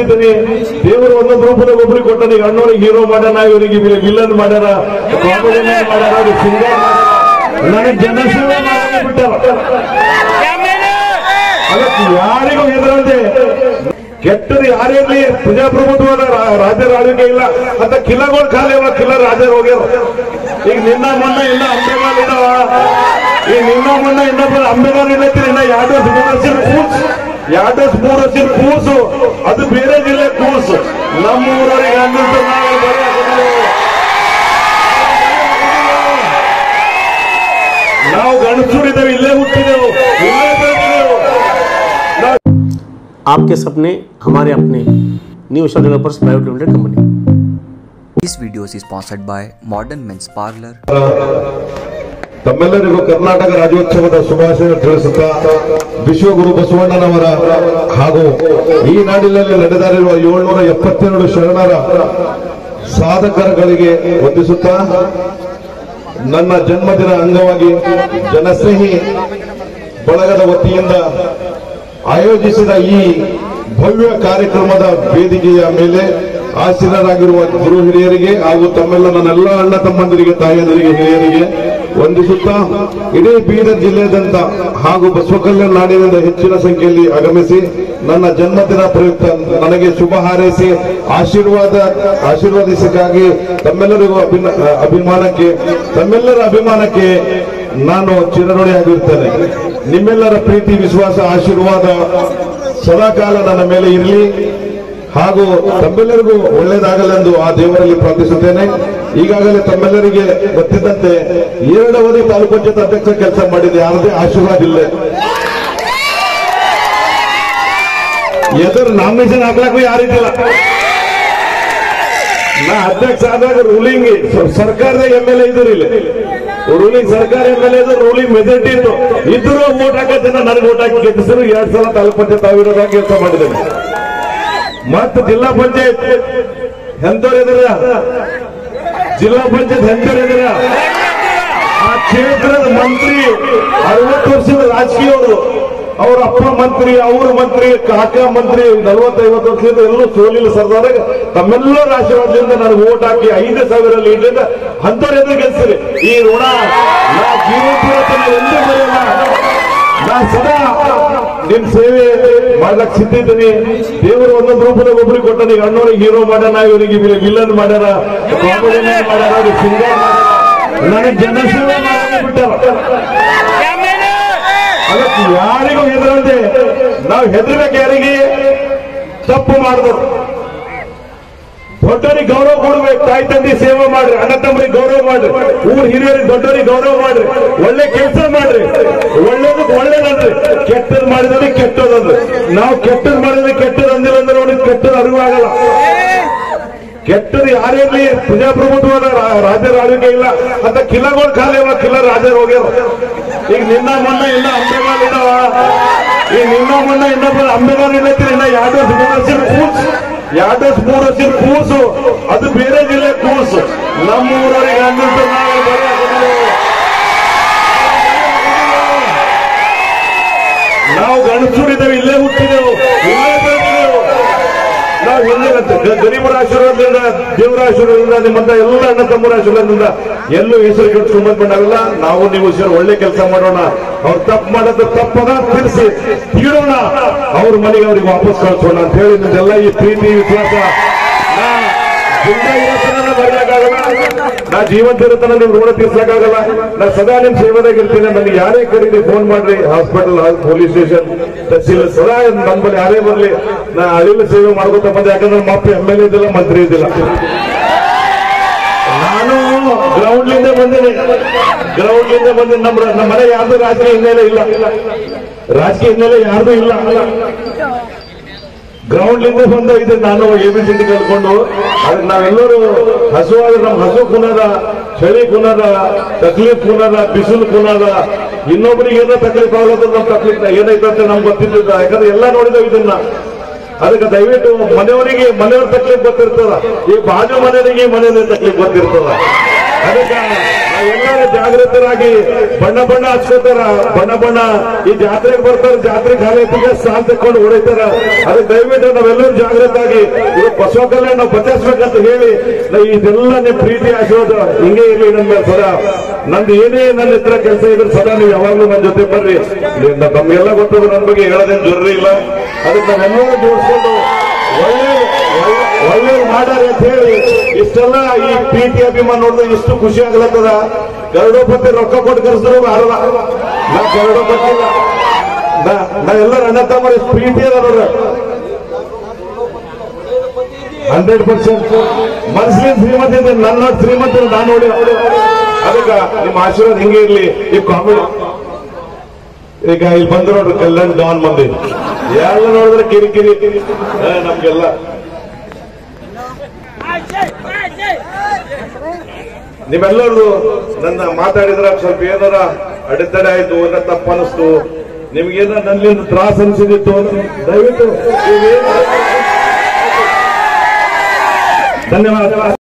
ಸಿದ್ಧಿದ್ದೀನಿ ದೇವರು ಒಂದೊಂದು ರೂಪದಾಗ ಒಬ್ರಿಗೆ ಕೊಟ್ಟಾನ ಈಗ ಅಣ್ಣವ್ರಿಗೆ ಹೀರೋ ಮಾಡ್ಯಾನ, ಇವರಿಗೆ ವಿಲನ್ ಮಾಡ್ಯಾರ ಕಾಮಿಡಿ ಮಾಡ್ಯಾರ ಸಿಂಗರ್ ನನಗೆ ಜನಸೇವೆ ಯಾರಿಗೂ ಹೆದರದೆ. ಕೆಟ್ಟದು ಯಾರಿರ್ಲಿ ಪ್ರಜಾಪ್ರಭುತ್ವದ ಪ್ರಜಾಪ್ರಭುತ್ವ ರಾಜ್ಯದ ಆಳ್ವಿಕೆ ಇಲ್ಲ. ಅಂತ ಕಿಲ್ಲಗಳು ಖಾಲಿ ಅವ ಕಿಲ್ಲ ರಾಜರು ಹೋಗ್ಯಾರ ಈಗ ನಿನ್ನ ಮೊನ್ನ ಇನ್ನ ಅಂಬೆಗಾಲ್ ಇದಾವ ಈಗ ನಿನ್ನ ಮೊನ್ನ ಇನ್ನೊಬ್ಬ ಅಂಬೆಗಾಲ್ ಇಲ್ಲ ಇನ್ನ ಎರಡು ವರ್ಷ ಮೂರು ವರ್ಷದ ಕೂಸು ಎರಡು ವರ್ಷ ಮೂರು ವರ್ಷದ ಕೂಸು ಅದು ಬೇರೆ ಜಿಲ್ಲೆ ಕೂಸು ನಮ್ಮ ಊರವರಿಗೆ ಅನ್ನಿಸ್ತು ನಾವು ಬರೀ ಹಾಕಿದ್ದೀವಿ. ನಾವು ಗಣಸೂರಿದ್ದೇವೆ ಇಲ್ಲೇ ಹುಟ್ಟಿದೆವು ಇಲ್ಲೇ ಬೆಳೆದಿದ್ದೆವು ನಾವು आपके सपने हमारे अपने new Isha developers private limited company This video is sponsored by Modern Men's Parlor. ತಮ್ಮೆಲ್ಲರಿಗೂ ಕರ್ನಾಟಕ ರಾಜ್ಯೋತ್ಸವದ ಶುಭಾಶಯ ತಿಳಿಸುತ್ತಾ ವಿಶ್ವಗುರು ಬಸವಣ್ಣನವರ ಹಾಗೂ ಈ ನಾಡಿನಲ್ಲಿ ನಡೆದಾರಿರುವ ಏಳ್ನೂರ ಎಪ್ಪತ್ತೆರಡು ಶರಣರ ಸಾಧಕರುಗಳಿಗೆ ವಂದಿಸುತ್ತಾ ನನ್ನ ಜನ್ಮದಿನ ಅಂಗವಾಗಿ ಜನಸ್ನೇಹಿ ಬಳಗದ ವತಿಯಿಂದ ಆಯೋಜಿಸಿದ ಈ ಭವ್ಯ ಕಾರ್ಯಕ್ರಮದ ವೇದಿಕೆಯ ಮೇಲೆ ಆಸೀನರಾಗಿರುವ ಗುರು ಹಿರಿಯರಿಗೆ ಹಾಗೂ ತಮ್ಮೆಲ್ಲ ನನ್ನೆಲ್ಲ ಅಣ್ಣ ತಮ್ಮಂದಿರಿಗೆ, ತಾಯಂದಿರಿಗೆ, ಹಿರಿಯರಿಗೆ ವಂದಿಸುತ್ತಾ ಇಡೀ ಬೀದರ್ ಜಿಲ್ಲೆಯಾದ್ಯಂತ ಹಾಗೂ ಬಸವಕಲ್ಯಾಣ ನಾಡಿನಿಂದ ಹೆಚ್ಚಿನ ಸಂಖ್ಯೆಯಲ್ಲಿ ಆಗಮಿಸಿ ನನ್ನ ಜನ್ಮದಿನ ಪ್ರಯುಕ್ತ ನನಗೆ ಶುಭ ಹಾರೈಸಿ ಆಶೀರ್ವಾದ ಆಶೀರ್ವಾದಿಸಕ್ಕಾಗಿ ತಮ್ಮೆಲ್ಲರಿಗೂ ಅಭಿಮಾನಕ್ಕೆ, ತಮ್ಮೆಲ್ಲರ ಅಭಿಮಾನಕ್ಕೆ ನಾನು ಚಿರಋಣಿಯಾಗಿರ್ತೇನೆ ನಿಮ್ಮೆಲ್ಲರ ಪ್ರೀತಿ, ವಿಶ್ವಾಸ, ಆಶೀರ್ವಾದ ಸದಾಕಾಲ ನನ್ನ ಮೇಲೆ ಇರಲಿ ಹಾಗೂ ತಮ್ಮೆಲ್ಲರಿಗೂ ಒಳ್ಳೆಯದಾಗಲೆಂದು ಆ ದೇವರಲ್ಲಿ ಪ್ರಾರ್ಥಿಸುತ್ತೇನೆ. ಈಗಾಗಲೇ ತಮ್ಮೆಲ್ಲರಿಗೆ ಗೊತ್ತಿದ್ದಂತೆ ಎರಡು ಅವಧಿ ತಾಲೂಕು ಪಂಚಾಯತ್ ಅಧ್ಯಕ್ಷ ಕೆಲಸ ಮಾಡಿದೆ ಯಾರದೇ ಆಶೀರ್ವಾದ ಇಲ್ಲ. ಎದುರು ನಾಮಿನೇಷನ್ ಹಾಕ್ಲಾಕು ಯಾರಿದ್ದಿಲ್ಲ ನಾ ಅಧ್ಯಕ್ಷ ಆದಾಗ ರೂಲಿಂಗ್ ಸರ್ಕಾರದ ಎಂ ಎಲ್ ಎ ಇದ್ರು ಇಲ್ಲಿ. ರೂಲಿಂಗ್ ಸರ್ಕಾರ M L A ruling majority ಇತ್ತು. ಇದ್ರು ವೋಟ್ ಹಾಕೋ ಜನ ನನಗೆ ವೋಟ್ ಹಾಕಿ ಗೆದ್ದಿಸಿದ್ರು. ಎರಡ್ ಸಲ ತಾಲೂಕು ಪಂಚಾಯತ್ ಅವಿರೋಧವಾಗಿ ಕೆಲಸ ಮಾಡಿದ್ದೇನೆ. ಮತ್ತೆ ಜಿಲ್ಲಾ ಪಂಚಾಯತ್ ಎಂತವ್ರು ಜಿಲ್ಲಾ ಪಂಚಾಯತ್ ಎಂತವ್ರು ಆ ಕ್ಷೇತ್ರದ ಮಂತ್ರಿ ಅರವತ್ತು ವರ್ಷದ ರಾಜಕೀಯವರು, ಅವ್ರ ಅಪ್ಪ ಮಂತ್ರಿ, ಅವ್ರ ಮಂತ್ರಿ, ಕಾಕ ಮಂತ್ರಿ, ನಲವತ್ತೈವತ್ತು ವರ್ಷದಿಂದ ಎಲ್ಲೂ ಸೋಲಿಲ್ಲ ಸರ್ದಾರ. ತಮ್ಮೆಲ್ಲರ ಆಶೀರ್ವಾದದಿಂದ ನನಗೆ ಓಟ್ ಹಾಕಿ ಐದು ಸಾವಿರ ಲೀಡ್ರಿಂದ ಅಂತವ್ರ ಎದುರು ಗೆಲ್ಸಿರಿ ಈ ಋಣ ನಾ ಜೀವನ ಎಂದೂ ಬರೆಯಲ್ಲ ನಾ ಸದಾ ನಿಮ್ ಸೇವೆ ಮಾಡ್ಲಕ್ ಸಿದ್ಧಿದ್ದೀನಿ ದೇವರು ಒಂದೊಂದು ರೂಪದಾಗ ಒಬ್ರಿಗೆ ಕೊಟ್ಟಾನ ಈಗ ಅಣ್ಣವ್ರಿಗೆ ಹೀರೋ ಮಾಡ್ಯಾನ ಇವರಿಗೆ ವಿಲನ್ ಮಾಡ್ಯಾರ ಮಾಡ್ಯಾರ ನನಗೆ ಜನಸೇವೆ ಅದಕ್ಕೆ ಯಾರಿಗೂ ಹೆದರದೆ, ನಾವು ಹೆದರ್ಬೇಕು ಯಾರಿಗೆ? ತಪ್ಪು ಮಾಡಿದ್ರು ದೊಡ್ಡವರಿಗೆ ಗೌರವ ಕೊಡ್ಬೇಕು. ತಾಯಿ ತಂದೆ ಸೇವೆ ಮಾಡ್ರಿ, ಅಣ್ಣ ತಮ್ಮರಿಗೆ ಗೌರವ ಮಾಡ್ರಿ. ಊರ್ ಹಿರಿಯರಿಗೆ ದೊಡ್ಡವರಿಗೆ ಗೌರವ ಮಾಡ್ರಿ. ಒಳ್ಳೆ ಕೆಲಸ ಮಾಡ್ರಿ. ಒಳ್ಳೇದು ಒಳ್ಳೇದನ್ರಿ ಕೆಟ್ಟದ್ ಮಾಡಿದ್ರೆ ಕೆಟ್ಟದಂದ್ರೆ. ನಾವು ಕೆಟ್ಟದ್ ಮಾಡಿದ್ರೆ ಕೆಟ್ಟದ್ ಅಂದಿಲ್ಲ ಅಂದ್ರೆ ನೋಡಿ ಕೆಟ್ಟದ್ ಅರಿವಾಗಲ್ಲ. ಕೆಟ್ಟದು ಯಾರಿರ್ಲಿ ಪ್ರಜಾಪ್ರಭುತ್ವ ರಾಜ್ಯದ ಆಳ್ವಿಕೆ ಇಲ್ಲ. ಅಂತ ಕಿಲ್ಲಗಳು ಖಾಲಿ ಅವ ಕಿಲ್ಲ ರಾಜರು ಹೋಗ್ಯಾರ ಈಗ ನಿನ್ನ ಮಣ್ಣ ಇನ್ನ ಅಂಬೆಗಾಲ್ ಇದಾವ ಈಗ ನಿನ್ನ ಮಣ್ಣ ಇನ್ನೊಬ್ಬ ಅಂಬೆಗಾಲ್ ಇಲ್ಲ ಇನ್ನ ಎರಡು ಕೂಸು ಎರಡು ಮೂರು ವರ್ಷದ ಕೂಸು ಅದು ಬೇರೆ ಜಿಲ್ಲೆ ಕೂಸು. ನಮ್ಮೂರವರಿಗೆ ಅಂದ್ರೆ ನಾವು ಗಣಸೂರಿದ್ದೇವೆ ಇಲ್ಲೇ ಹುಟ್ಟಿದೆವು ಇಲ್ಲೇ ಬೆಳೆದಿದ್ದೆವು ನಾವು ಹಿಂದಿನಂತೆ ಗ- ಗರೀಬರ ಆಶೀರ್ವಾದದಿಂದ, ದೇವರ ಆಶೀರ್ವಾದದಿಂದ, ನಿಮ್ಮಂತ ಎಲ್ಲ ಅಣ್ಣ ತಮ್ಮರ ಆಶೀರ್ವಾದದಿಂದ ಎಲ್ಲೂ ಹೆಸರು ಗಿಟ್ಸ್ಕೊಂಡ್ ಬಂದಾಗಲ್ಲ ನಾವು ನೀವು ಸೇರಿ ಒಳ್ಳೆ ಕೆಲಸ ಮಾಡೋಣ. ಅವ್ರು ತಪ್ಪು ಮಾಡೋದು ತಪ್ಪದ ತಿಳಿಸಿ ತೀರೋಣ. ಅವ್ರ ಮನೆಗೆ ಅವ್ರಿಗೆ ವಾಪಸ್ ಕಳ್ಸೋಣ ಅಂತ ಹೇಳಿ ನಿಮ್ದೆಲ್ಲ ಈ ಪ್ರೀತಿ ವಿಶ್ವಾಸ. ನಾ ಜೀವಂತ ಇರುತ್ತಾನ ನಿಮ್ ಋಣ ತೀರ್ಸಕ್ಕಾಗಲ್ಲ. ನಾ ಸದಾ ನಿಮ್ ಸೇವೆದಾಗ ಇರ್ತೀನಿ. ನನಗೆ ಯಾರೇ ಕರೀಲಿ ಫೋನ್ ಮಾಡ್ರಿ. ಹಾಸ್ಪಿಟಲ್ ಪೊಲೀಸ್ ಸ್ಟೇಷನ್ ತಹಸೀಲ್, ಸದಾ ನಮ್ಮಲ್ಲಿ ಯಾರೇ ಬರ್ಲಿ, ನಾ ಅಳಿಲ ಸೇವೆ ಮಾಡ್ಕೋತ ಬಂದೆ. ಯಾಕಂದ್ರೆ ನಮ್ಮ ಅಪ್ಪ ಎಂ ಎಲ್ ಇದ್ದಿಲ್ಲ, ಮಂತ್ರಿ ಇದ್ದಿಲ್ಲ. ನಾನು ಗ್ರೌಂಡ್ ಲಿಂದ ಬಂದಿನಿ. ಗ್ರೌಂಡ್ ಲಿಂದ ಬಂದೇನೆ ನಮ್ಮ ನಮ್ಮ ಮನೆ ಯಾರ್ದು ರಾಜಕೀಯ ಹಿನ್ನೆಲೆ ಇಲ್ಲ. ರಾಜಕೀಯ ಹಿನ್ನೆಲೆ ಯಾರ್ದು ಇಲ್ಲ. ಗ್ರೌಂಡ್ ಬಂದ ಇದೆ ನಾನು ಎ ಬಿ ಸಿ ಕಲ್ಕೊಂಡು ಅದಕ್ಕೆ ನಾವೆಲ್ಲರೂ ಹಸುವಾಗ ನಮ್ಮ ಹಸು ಕುನದ ಚಳಿ ಕುನದ ತಕ್ಲೀಫ್ ಕುನದ ಬಿಸಿಲು ಕುನದ ಇನ್ನೊಬ್ಬರಿಗೆ ಏನೋ ತಕ್ಲೀಫ್ ಆಗೋದು ನಮ್ಮ ತಕ್ಲೀಫ್ ಅಂತ ನಮ್ಗೆ ಗೊತ್ತಿದ್ದಿಲ್ಲ ಯಾಕಂದ್ರೆ ಎಲ್ಲ ನೋಡಿದೆವು ಇದನ್ನ. ಅದಕ್ಕೆ ದಯವಿಟ್ಟು ಮನೆಯವರಿಗೆ, ಮನೆಯವ್ರ ತಕ್ಲೀಫ್ ಗೊತ್ತಿರ್ತದ. ಈ ಬಾಜು ಮನೆಯವರಿಗೆ ಮನೆಯವ್ರ ತಕ್ಲೀಫ್ ಗೊತ್ತಿರ್ತದ. ಅದಕ್ಕೆ ಎಲ್ಲರೂ ಜಾಗೃತರಾಗಿ, ಬಣ್ಣ ಬಣ್ಣ ಹಚ್ಕೋತಾರ, ಬಣ್ಣ ಬಣ್ಣ. ಈ ಜಾತ್ರೆಗೆ ಬರ್ತಾರ, ಜಾತ್ರೆ ಖಾಲಿ ಹೊತ್ತಿಗೆ ಸಾಲ್ ತಕೊಂಡು ಹೊಡಿತಾರ ಅದಕ್ಕೆ ದಯವಿಟ್ಟು ನಾವೆಲ್ಲರೂ ಜಾಗೃತಾಗಿ ಇದು ಬಸವ ಕಲ್ಯಾಣ ನಾವು ಬಚಾಯಿಸ್ಬೇಕಂತ ಹೇಳಿ ಇದೆಲ್ಲ ನಿಮ್ ಪ್ರೀತಿ, ಆಶೀರ್ವಾದ ಹಿಂಗೆ ಇರಲಿ ನಮ್ಗೆ ಸದ ನಂದು ಏನೇ ನನ್ನ ಹತ್ರ ಕೆಲಸ ಇದ್ರೆ ಸದಾ ನೀವು ಯಾವಾಗ್ಲೂ ನನ್ನ ಜೊತೆ ಬರ್ರಿ. ನಮ್ಗೆಲ್ಲ ಗೊತ್ತದ ನನ್ನ ಬಗ್ಗೆ ಹೇಳೋದೇನು ಜರುರಿ ಇಲ್ಲ. ಅದಕ್ಕೆ ನಾವೆಲ್ಲರೂ ಜೋಡಿಸ್ಕೊಂಡು ಒಳ್ಳೆ ಒಳ್ಳೆ- ಮಾಡಾರಿ ಅಂತ ಹೇಳಿ ಇಷ್ಟೆಲ್ಲ ಈ ಪ್ರೀತಿ ಅಭಿಮಾನ ನೋಡಿದ್ರೆ ಇಷ್ಟು ಖುಷಿ ಆಗ್ಲತ್ತದ? ಗರುಡೋಪತಿ ರೊಕ್ಕ ಕೊಟ್ಟು ಕರೆಸಿದ್ರು ಅರಲ್ಲ ನಾ ಗರಡೋ ನಾ ಎಲ್ಲರ ಅಣ್ಣ ತಮ್ಮರ ಪ್ರೀತಿ ಅದ ನೋಡ್ರ. Hundred percent. ಮನಸ್ಸಿನ ಶ್ರೀಮಂತ ನನ್ನ ಶ್ರೀಮಂತ ನಾನು ನೋಡಿ ಅದಕ್ಕ ನಿಮ್ಮ ಆಶೀರ್ವಾದ ಹಿಂಗೆ ಇರ್ಲಿ. ಈ ಕಾಮಿಡಿ ಈಗ ಇಲ್ಲಿ ಬಂದ್ರು ನೋಡ್ರಿ ಕಲ್ಯಾಣ್ ಡಾನ್ ಮಂದಿ. ಎಲ್ಲ ನೋಡಿದ್ರೆ ಕಿರಿಕಿರಿ. ನಮ್ಗೆಲ್ಲ. ನಿಮ್ಮೆಲ್ಲರದು ನನ್ನ ಮಾತಾಡಿದ್ರ ಸ್ವಲ್ಪ ಏನಾರ ಅಡೆತಡೆ ಆಯ್ತು ಅನ್ನ ತಪ್ಪನಿಸ್ತು ನಿಮ್ಗೇನ ನನ್ನಿಂದ ತ್ರಾಸ ಅನಿಸಿದಿತ್ತು ದಯವಿಟ್ಟು ಧನ್ಯವಾದ.